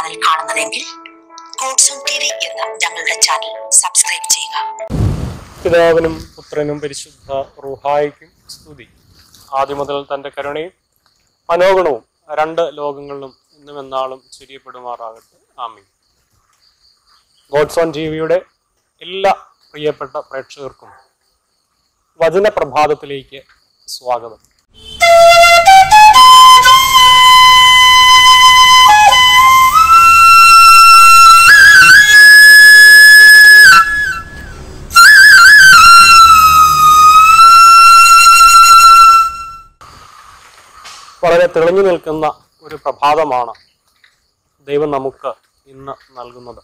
Channel കാണുന്നതെങ്കിൽ God's own എന്ന ഞങ്ങളുടെ ചാനൽ സബ്സ്ക്രൈബ് ചെയ്യുക. പിതാവിനും പുത്രനും പരിശുദ്ധ റുഹായിക്കും സ്തുതി. ആദ്യം മുതൽ തന്റെ കരുണയും മനോഗുണവും രണ്ട് ലോകങ്ങളിലും ഇന്നും എന്നാളും ചുരിയപ്പെടുമാറാകട്ടെ. ആമീൻ. ഗോഡ്സോൺ ടി വിയുടെ എല്ലാ പ്രിയപ്പെട്ട പ്രേക്ഷകർക്കും വചന പ്രഭാതത്തിലേക്ക് സ്വാഗതം. തെളിഞ്ഞു നിൽക്കുന്ന ഒരു പ്രഭാതമാണ് ദൈവം നമുക്ക് ഇന്ന് നൽകുന്നത്.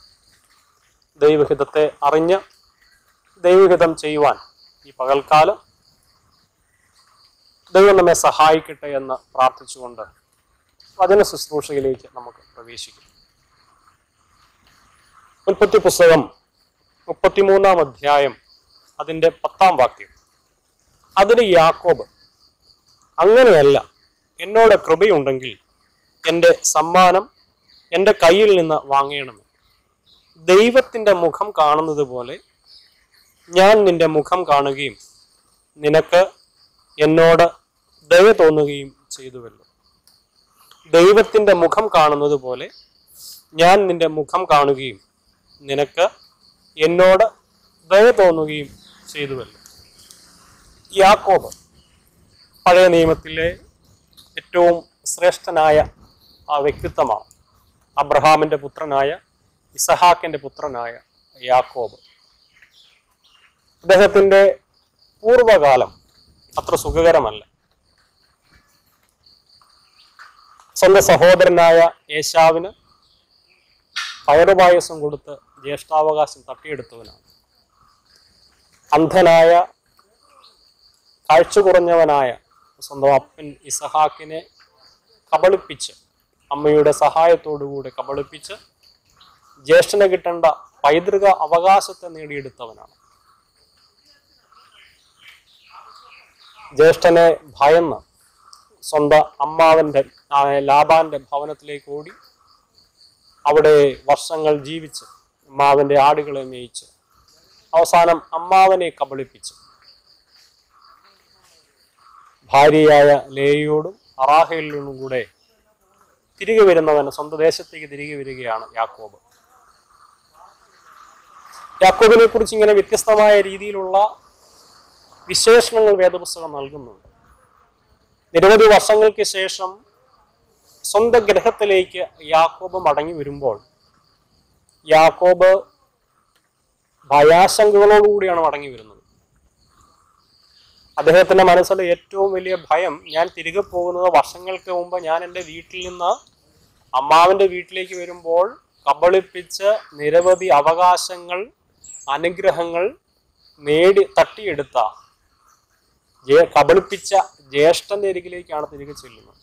ദൈവഹിതത്തെ അറിഞ്ഞ് ദൈവഹിതം ചെയ്യുവാൻ ഈ പകൽക്കാലം ദൈവം നമ്മെ സഹായിക്കട്ടെ എന്ന് പ്രാർത്ഥിച്ചുകൊണ്ട് വചന ശുശ്രൂഷയിലേക്ക് നമുക്ക് പ്രവേശിക്കും. ഉൽപ്പത്തി പുസ്തകം മുപ്പത്തിമൂന്നാം അധ്യായം അതിന്റെ പത്താം വാക്യം. അതിന് യാക്കോബ് അങ്ങനെയല്ല എന്നോട് കൃപയുണ്ടെങ്കിൽ എന്റെ സമ്മാനം എന്റെ കയ്യിൽ നിന്ന് വാങ്ങണമേ. ദൈവത്തിന്റെ മുഖം കാണുന്നത് പോലെ ഞാൻ നിന്റെ മുഖം കാണുകയും നിനക്ക് എന്നോട് ദയ തോന്നുകയും ചെയ്തുവല്ലോ. ദൈവത്തിന്റെ മുഖം കാണുന്നത് പോലെ ഞാൻ നിന്റെ മുഖം കാണുകയും നിനക്ക് എന്നോട് ദയ തോന്നുകയും ചെയ്തുവല്ലോ. യാക്കോബ് പഴയ നിയമത്തിലെ ഏറ്റവും ശ്രേഷ്ഠനായ ആ വ്യക്തിത്വമാണ് അബ്രഹാമിന്റെ പുത്രനായ ഇസഹാക്കിന്റെ പുത്രനായ യാക്കോബ്. അദ്ദേഹത്തിന്റെ പൂർവകാലം അത്ര സുഖകരമല്ല. സ്വന്തം സഹോദരനായ യേശാവിന് പയറുപായസം കൊടുത്ത് ജ്യേഷ്ഠാവകാശം തട്ടിയെടുത്തവനാണ്. അന്ധനായ കാഴ്ച കുറഞ്ഞവനായ സ്വന്തം അപ്പൻ ഇസഹാക്കിനെ കബളിപ്പിച്ച് അമ്മയുടെ സഹായത്തോടുകൂടി കബളിപ്പിച്ച് ജ്യേഷ്ഠന് കിട്ടേണ്ട പൈതൃക അവകാശത്തെ നേടിയെടുത്തവനാണ്. ജ്യേഷ്ഠനെ ഭയന്ന് സ്വന്തം അമ്മാവന്റെ ലാബാന്റെ ഭവനത്തിലേക്ക് ഓടി അവിടെ വർഷങ്ങൾ ജീവിച്ച് അമ്മാവന്റെ ആടുകളെ മേയിച്ച് അവസാനം അമ്മാവനെ കബളിപ്പിച്ചു ഭാര്യയായ ലേയോടും അറാഹയിലും കൂടെ തിരികെ വരുന്നവൻ സ്വന്തം ദേശത്തേക്ക് തിരികെ വരികയാണ് യാക്കോബ്. യാക്കോബിനെ കുറിച്ച് ഇങ്ങനെ വ്യത്യസ്തമായ രീതിയിലുള്ള വിശേഷണങ്ങൾ വേദപുസ്തകം നൽകുന്നുണ്ട്. നിരവധി വർഷങ്ങൾക്ക് ശേഷം സ്വന്തം ഗ്രഹത്തിലേക്ക് യാക്കോബ് മടങ്ങി വരുമ്പോൾ യാക്കോബ് ഭയാശങ്കകളോടുകൂടിയാണ് മടങ്ങി വരുന്നത്. അദ്ദേഹത്തിന്റെ മനസ്സിലെ ഏറ്റവും വലിയ ഭയം ഞാൻ തിരികെ പോകുന്നത് വർഷങ്ങൾക്ക് മുമ്പ് ഞാൻ എന്റെ വീട്ടിൽ നിന്ന് അമ്മാവിന്റെ വീട്ടിലേക്ക് വരുമ്പോൾ കബളിപ്പിച്ച് നിരവധി അവകാശങ്ങൾ അനുഗ്രഹങ്ങൾ നേടി തട്ടിയെടുത്ത കബളിപ്പിച്ച ജ്യേഷ്ഠന്റെ അരികിലേക്കാണ് തിരികെ ചെല്ലുന്നത്.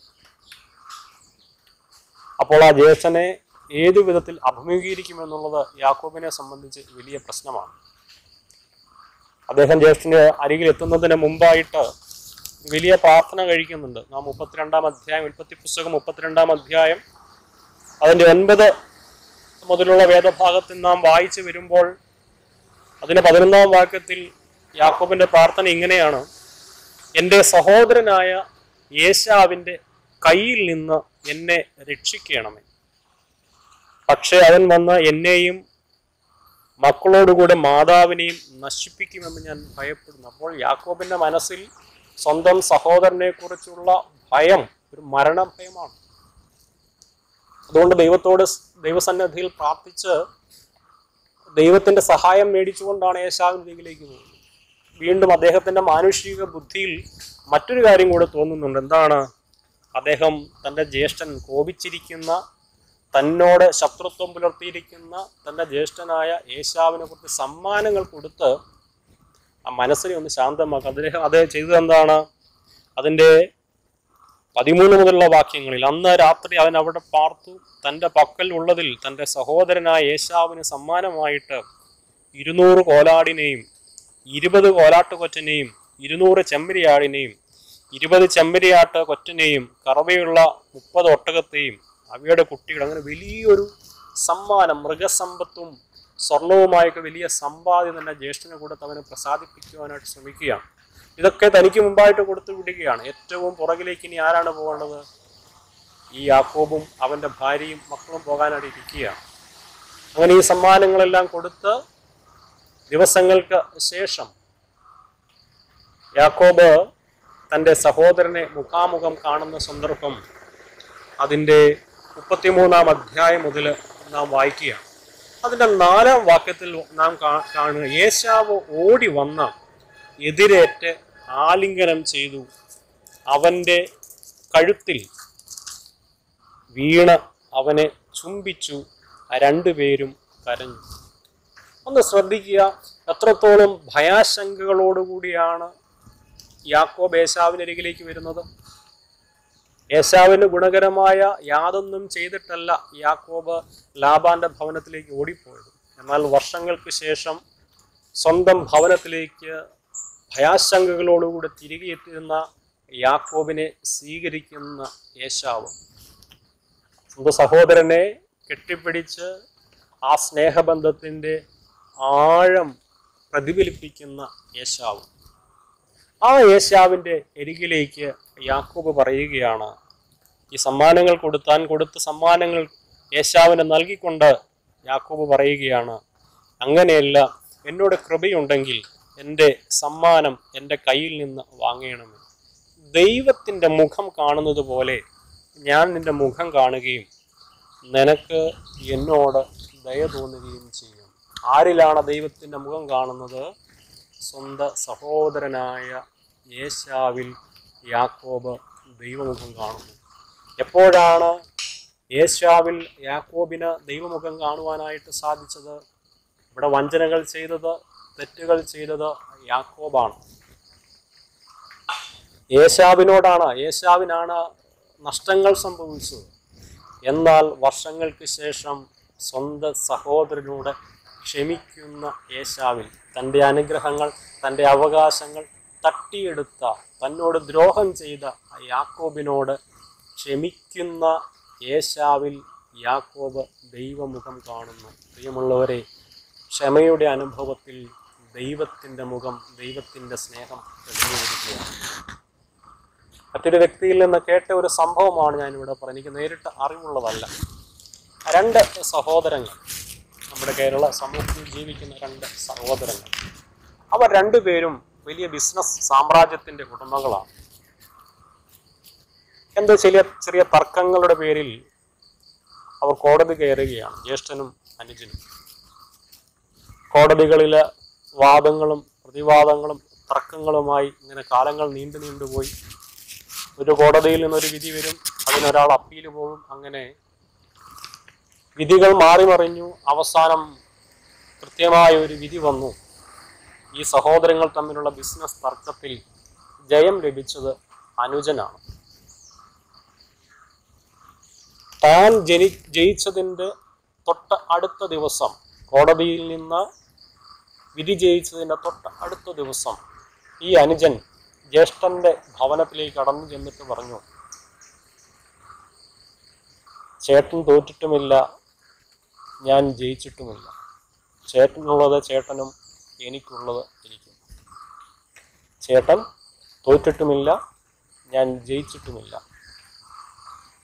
അപ്പോൾ ആ ജ്യേഷ്ഠനെ ഏതു വിധത്തിൽ അഭിമുഖീകരിക്കുമെന്നുള്ളത് യാക്കോബിനെ സംബന്ധിച്ച് വലിയ പ്രശ്നമാണ്. അദ്ദേഹം ജ്യേഷ്ഠന്റെ അരികിൽ എത്തുന്നതിന് മുമ്പായിട്ട് വലിയ പ്രാർത്ഥന കഴിക്കുന്നുണ്ട്. നാം മുപ്പത്തിരണ്ടാം അധ്യായം ഉൽപ്പത്തി പുസ്തകം മുപ്പത്തിരണ്ടാം അധ്യായം അതിന്റെ ഒൻപത് മുതലുള്ള വേദഭാഗത്തിൽ നാം വായിച്ചു വരുമ്പോൾ അതിന് പതിനൊന്നാം വാക്യത്തിൽ യാക്കോബിന്റെ പ്രാർത്ഥന ഇങ്ങനെയാണ്. എന്റെ സഹോദരനായ യേശാവിന്റെ കയ്യിൽ നിന്ന് എന്നെ രക്ഷിക്കണമേ. പക്ഷേ അവൻ വന്ന് എന്നെയും മക്കളോടുകൂടെ മാതാവിനെയും നശിപ്പിക്കുമെന്ന് ഞാൻ ഭയപ്പെടുന്നു. അപ്പോൾ യാക്കോബിന്റെ മനസ്സിൽ സ്വന്തം സഹോദരനെ കുറിച്ചുള്ള ഭയം ഒരു മരണഭയമാണ്. അതുകൊണ്ട് ദൈവത്തോട് ദൈവസന്നദ്ധിയിൽ പ്രാർത്ഥിച്ച് ദൈവത്തിന്റെ സഹായം മേടിച്ചുകൊണ്ടാണ് യേശാവിനിലേക്ക് പോകുന്നത്. വീണ്ടും അദ്ദേഹത്തിന്റെ മാനുഷിക ബുദ്ധിയിൽ മറ്റൊരു കാര്യം കൂടെ തോന്നുന്നുണ്ട്. എന്താണ്? അദ്ദേഹം തന്റെ ജ്യേഷ്ഠൻ കോപിച്ചിരിക്കുന്ന തന്നോട് ശത്രുത്വം പുലർത്തിയിരിക്കുന്ന തന്റെ ജ്യേഷ്ഠനായ യേശാവിനെ കുറിച്ച് സമ്മാനങ്ങൾ കൊടുത്ത് ആ മനസ്സിനെ ഒന്ന് ശാന്തമാക്കുക അദ്ദേഹം അത് ചെയ്തത് എന്താണ്? അതിന്റെ പതിമൂന്ന് മുതലുള്ള വാക്യങ്ങളിൽ അന്ന് രാത്രി അവൻ അവിടെ പാർത്തു തന്റെ പക്കൽ ഉള്ളതിൽ തന്റെ സഹോദരനായ യേശാവിന് സമ്മാനമായിട്ട് ഇരുന്നൂറ് കോലാടിനെയും ഇരുപത് കോലാട്ടുകൊറ്റനെയും ഇരുന്നൂറ് ചെമ്മരിയാടിനെയും ഇരുപത് ചെമ്മരിയാട്ട് കൊറ്റനെയും കറവയുള്ള മുപ്പത് ഒട്ടകത്തെയും അവയുടെ കുട്ടികൾ അങ്ങനെ വലിയൊരു സമ്മാനം മൃഗസമ്പത്തും സ്വർണവുമായൊക്കെ വലിയ സമ്പാദ്യം തന്നെ ജ്യേഷ്ഠനെ കൂടെ തവന് പ്രസാദിപ്പിക്കുവാനായിട്ട് ശ്രമിക്കുകയാണ്. ഇതൊക്കെ തനിക്ക് മുമ്പായിട്ട് കൊടുത്തു വിടുകയാണ്. ഏറ്റവും പുറകിലേക്ക് ഇനി ആരാണ് പോകേണ്ടത്? ഈ യാക്കോബും അവന്റെ ഭാര്യയും മക്കളും പോകാനായിട്ട് ഇരിക്കുകയാണ്. അങ്ങനെ ഈ സമ്മാനങ്ങളെല്ലാം കൊടുത്ത് ദിവസങ്ങൾക്ക് ശേഷം യാക്കോബ് തന്റെ സഹോദരനെ മുഖാമുഖം കാണുന്ന സന്ദർഭം അതിന്റെ മുപ്പത്തിമൂന്നാം അധ്യായം മുതൽ നാം വായിക്കുകയാണ്. അതിന്റെ നാലാം വാക്യത്തിൽ നാം കാണുക യേശാവ് ഓടി വന്ന എതിരേറ്റ് ആലിംഗനം ചെയ്തു. അവന്റെ കഴുത്തിൽ വീണ അവനെ ചുംബിച്ചു. രണ്ടുപേരും കരഞ്ഞു. ഒന്ന് ശ്രദ്ധിക്കുക എത്രത്തോളം ഭയാശങ്കകളോടുകൂടിയാണ് യാക്കോബ് ബേശാവിനരികിലേക്ക് വരുന്നത്. ഏശാവിന് ഗുണകരമായ യാതൊന്നും ചെയ്തിട്ടല്ല യാക്കോബ് ലാബാന്റെ ഭവനത്തിലേക്ക് ഓടിപ്പോയത്. എന്നാൽ വർഷങ്ങൾക്ക് ശേഷം സ്വന്തം ഭവനത്തിലേക്ക് ഭയാശങ്കകളോടുകൂടി തിരികെ എത്തിയിരുന്ന യാക്കോബിനെ സ്വീകരിക്കുന്ന യേശാവ് സ്വന്തം സഹോദരനെ കെട്ടിപ്പിടിച്ച് ആ സ്നേഹബന്ധത്തിന്റെ ആഴം പ്രതിഫലിപ്പിക്കുന്ന യേശാവ് ആ ഏശാവിന്റെ എരികിലേക്ക് യാക്കോബ് പറയുകയാണ് ഈ സമ്മാനങ്ങൾ കൊടുത്താൻ കൊടുത്ത സമ്മാനങ്ങൾ യേശാവിന് നൽകിക്കൊണ്ട് യാക്കോബ് പറയുകയാണ്. അങ്ങനെയല്ല എന്നോട് കൃപയുണ്ടെങ്കിൽ എന്റെ സമ്മാനം എന്റെ കയ്യിൽ നിന്ന് വാങ്ങണമെന്ന് ദൈവത്തിന്റെ മുഖം കാണുന്നത് പോലെ ഞാൻ നിന്റെ മുഖം കാണുകയും നിനക്ക് എന്നോട് ദയ തോന്നുകയും ചെയ്യും. ആരിലാണ് ദൈവത്തിന്റെ മുഖം കാണുന്നത്? സ്വന്തം സഹോദരനായ യേശാവിൽ യാക്കോബ് ദൈവമുഖം കാണുന്നു. എപ്പോഴാണ് യേശാവിൽ യാക്കോബിന് ദൈവമുഖം കാണുവാനായിട്ട് സാധിച്ചത്? ഇവിടെ വഞ്ചനകൾ ചെയ്തത് തെറ്റുകൾ ചെയ്തത് യാക്കോബാണ്. യേശാവിനോടാണ് യേശാവിനാണ് നഷ്ടങ്ങൾ സംഭവിച്ചത്. എന്നാൽ വർഷങ്ങൾക്ക് ശേഷം സ്വന്തം സഹോദരനോട് ക്ഷമിക്കുന്ന യേശാവിൽ തന്റെ അനുഗ്രഹങ്ങൾ തന്റെ അവകാശങ്ങൾ തട്ടിയെടുത്ത തന്നോട് ദ്രോഹം ചെയ്ത യാക്കോബിനോട് ക്ഷമിക്കുന്ന യേശാവിൽ യാക്കോബ് ദൈവമുഖം കാണുന്നു. പ്രിയമുള്ളവരെ ക്ഷമയുടെ അനുഭവത്തിൽ ദൈവത്തിന്റെ മുഖം ദൈവത്തിന്റെ സ്നേഹം തെളിഞ്ഞു വരികയാണ് മറ്റൊരു വ്യക്തിയിൽ നിന്ന് കേട്ട ഒരു സംഭവമാണ് ഞാനിവിടെ പറഞ്ഞത് എനിക്ക് നേരിട്ട് അറിവുള്ളതല്ല. രണ്ട് സഹോദരങ്ങൾ നമ്മുടെ കേരള സമൂഹത്തിൽ ജീവിക്കുന്ന രണ്ട് സഹോദരങ്ങൾ. അവർ രണ്ടുപേരും വലിയ ബിസിനസ് സാമ്രാജ്യത്തിന്റെ ഉടമകളാണ്. എന്തോ ചെറിയ ചെറിയ തർക്കങ്ങളുടെ പേരിൽ അവർ കോടതി കയറുകയാണ് ജ്യേഷ്ഠനും അനുജനും. കോടതികളിലെ വാദങ്ങളും പ്രതിവാദങ്ങളും തർക്കങ്ങളുമായി ഇങ്ങനെ കാലങ്ങൾ നീണ്ടു നീണ്ടുപോയി. ഒരു കോടതിയിൽ നിന്നൊരു വിധി വരും അതിനൊരാൾ അപ്പീൽ പോകും അങ്ങനെ വിധികൾ മാറി മറിഞ്ഞു. അവസാനം കൃത്യമായ ഒരു വിധി വന്നു. ഈ സഹോദരങ്ങൾ തമ്മിലുള്ള ബിസിനസ് തർക്കത്തിൽ ജയം ലഭിച്ചത് അനുജനാണ്. താൻ ജനി ജയിച്ചതിന്റെ തൊട്ട് അടുത്ത ദിവസം കോടതിയിൽ നിന്ന് വിധി ജയിച്ചതിന്റെ തൊട്ട് അടുത്ത ദിവസം ഈ അനുജൻ ജ്യേഷ്ഠന്റെ ഭവനത്തിലേക്ക് കടന്നു ചെന്നിട്ട് പറഞ്ഞു ചേട്ടൻ തോറ്റിട്ടുമില്ല. ഞാൻ ജയിച്ചിട്ടുമില്ല. ചേട്ടനുള്ളത് ചേട്ടനും എനിക്കുള്ളത് എനിക്കും ചേട്ടൻ തോറ്റിട്ടുമില്ല ഞാൻ ജയിച്ചിട്ടുമില്ല.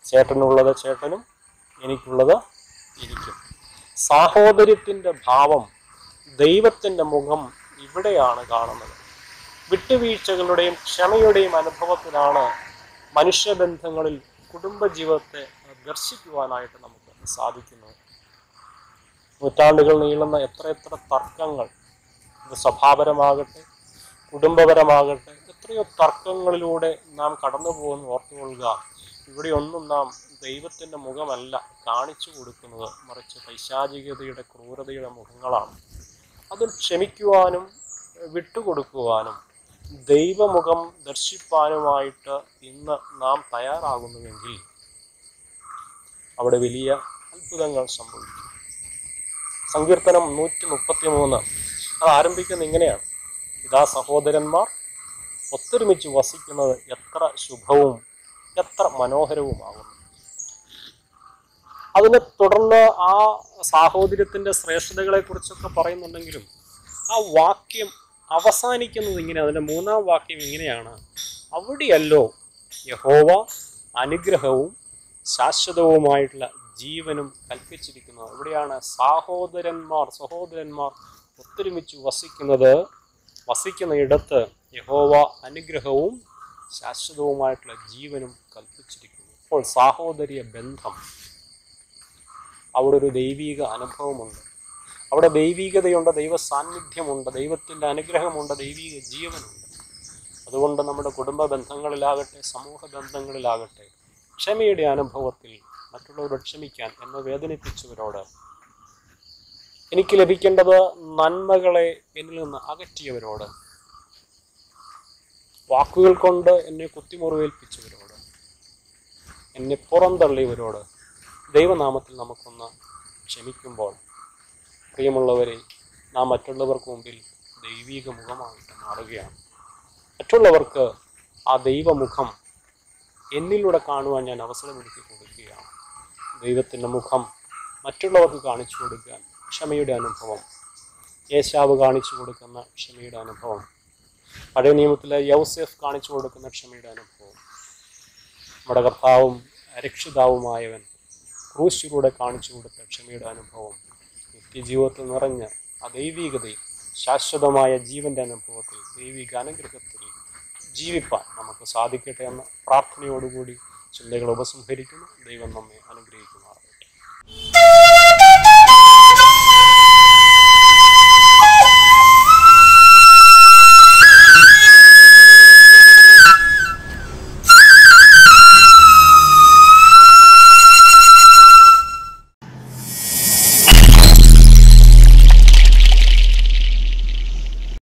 ചേട്ടനുള്ളത് ചേട്ടനും എനിക്കുള്ളത് എനിക്കും. സാഹോദര്യത്തിന്റെ ഭാവം ദൈവത്തിന്റെ മുഖം ഇവിടെയാണ് കാണുന്നത്. വിട്ടുവീഴ്ചകളുടെയും ക്ഷമയുടെയും അനുഭവത്തിലാണ് മനുഷ്യബന്ധങ്ങളിൽ കുടുംബജീവിതത്തെ ദർശിക്കുവാനായിട്ട് നമുക്ക് സാധിക്കുന്നത്. നൂറ്റാണ്ടുകൾ നീളുന്ന എത്ര എത്ര തർക്കങ്ങൾ ഇത് സ്വഭാവപരമാകട്ടെ കുടുംബപരമാകട്ടെ എത്രയോ തർക്കങ്ങളിലൂടെ നാം കടന്നു പോകുന്നു ഓർത്തുകൊള്ളുക. ഇവിടെയൊന്നും നാം ദൈവത്തിന്റെ മുഖമല്ല കാണിച്ചു കൊടുക്കുന്നത് മറിച്ച് പൈശാചികതയുടെ ക്രൂരതയുടെ മുഖങ്ങളാണ്. അത് ക്ഷമിക്കുവാനും വിട്ടുകൊടുക്കുവാനും ദൈവമുഖം ദർശിപ്പാനുമായിട്ട് ഇന്ന് നാം തയ്യാറാകുന്നുവെങ്കിൽ അവിടെ വലിയ അത്ഭുതങ്ങൾ സംഭവിക്കും. സങ്കീർത്തനം നൂറ്റി മുപ്പത്തി മൂന്ന് അത് ആരംഭിക്കുന്നത് ഇങ്ങനെയാണ്. ഇതാ സഹോദരന്മാർ ഒത്തൊരുമിച്ച് വസിക്കുന്നത് എത്ര ശുഭവും എത്ര മനോഹരവുമാകുന്നു. അതിനെ തുടർന്ന് ആ സാഹോദര്യത്തിന്റെ ശ്രേഷ്ഠതകളെ കുറിച്ചൊക്കെ പറയുന്നുണ്ടെങ്കിലും ആ വാക്യം അവസാനിക്കുന്നത് ഇങ്ങനെ അതിന്റെ മൂന്നാം വാക്യം ഇങ്ങനെയാണ്. അവിടെയല്ലോ യഹോവ അനുഗ്രഹവും ശാശ്വതവുമായിട്ടുള്ള ജീവനും കൽപ്പിച്ചിരിക്കുന്നത് ഇവിടെയാണ് സഹോദരന്മാർ സഹോദരന്മാർ ഒത്തൊരുമിച്ച് വസിക്കുന്നത്. വസിക്കുന്ന ഇടത്ത് യഹോവ അനുഗ്രഹവും ശാശ്വതവുമായിട്ടുള്ള ജീവനും കൽപ്പിച്ചിരിക്കുന്നു. അപ്പോൾ സാഹോദര്യ ബന്ധം. അവിടെ ഒരു ദൈവീക അനുഭവമുണ്ട്. അവിടെ ദൈവീകതയുണ്ട് ദൈവ സാന്നിധ്യമുണ്ട് ദൈവത്തിന്റെ അനുഗ്രഹമുണ്ട് ദൈവീക ജീവനുണ്ട്. അതുകൊണ്ട് നമ്മുടെ കുടുംബ ബന്ധങ്ങളിലാകട്ടെ സമൂഹ ബന്ധങ്ങളിലാകട്ടെ ക്ഷമയുടെ അനുഭവത്തിൽ മറ്റുള്ളവരോട് ക്ഷമിക്കാൻ എന്നെ വേദനിപ്പിച്ചവരോട് എനിക്ക് ലഭിക്കേണ്ടത് നന്മകളെ എന്നിൽ നിന്ന് അകറ്റിയവരോട്. വാക്കുകൾ കൊണ്ട് എന്നെ കുത്തിമുറിവേൽപ്പിച്ചവരോട്. എന്നെ പുറന്തള്ളിയവരോട്. ദൈവനാമത്തിൽ നമുക്കൊന്ന് ക്ഷമിക്കുമ്പോൾ പ്രിയമുള്ളവരെ നാം മറ്റുള്ളവർക്ക് മുമ്പിൽ ദൈവീക മുഖമായിട്ട് മാറുകയാണ്. മറ്റുള്ളവർക്ക് ആ ദൈവമുഖം എന്നിലൂടെ കാണുവാൻ ഞാൻ അവസരമൊരുക്കി കൊടുക്കുകയാണ് ദൈവത്തിന്റെ മുഖം മറ്റുള്ളവർക്ക് കാണിച്ചു കൊടുക്കാൻ ക്ഷമയുടെ അനുഭവം. യേശാവ് കാണിച്ചു കൊടുക്കുന്ന ക്ഷമയുടെ അനുഭവം. പഴയ നിയമത്തിലെ യൗസെഫ് കാണിച്ചു കൊടുക്കുന്ന ക്ഷമയുടെ അനുഭവം. നമ്മുടെ കർത്താവും രക്ഷിതാവുമായവൻ ക്രൂശിലൂടെ കാണിച്ചു കൊടുത്ത ക്ഷമയുടെ അനുഭവം. നിത്യജീവിതത്തിൽ നിറഞ്ഞ ആ ദൈവീകതയിൽ ശാശ്വതമായ ജീവന്റെ അനുഭവത്തിൽ ദൈവിക അനുഗ്രഹത്തിൽ ജീവിപ്പാൻ നമുക്ക് സാധിക്കട്ടെ എന്ന പ്രാർത്ഥനയോടുകൂടി ചിന്തകൾ ഉപസംഹരിക്കുന്നു. ദൈവം നമ്മെ അനുഗ്രഹിക്കുമാറാകട്ടെ